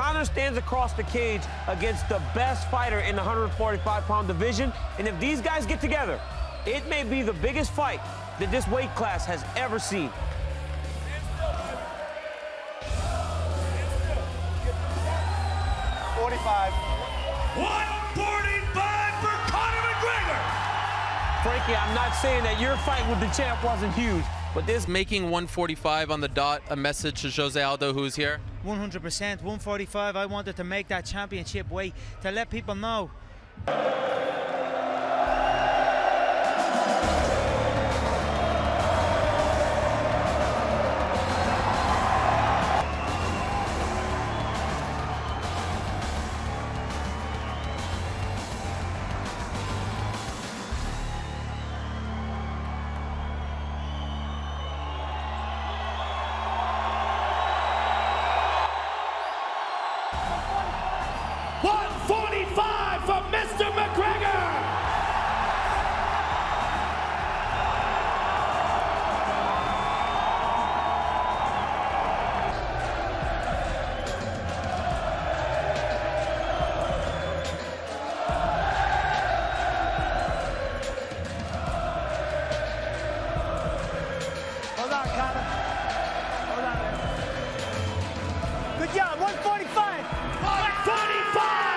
Mayweather stands across the cage against the best fighter in the 145-pound division, and if these guys get together, it may be the biggest fight that this weight class has ever seen. Forty-five. 145 for Conor McGregor. Frankie, I'm not saying that your fight with the champ wasn't huge, but this Making 145 on the dot a message to Jose Aldo, who's here. 100%, 145. I wanted to make that championship weight to let people know. down. 145. 145!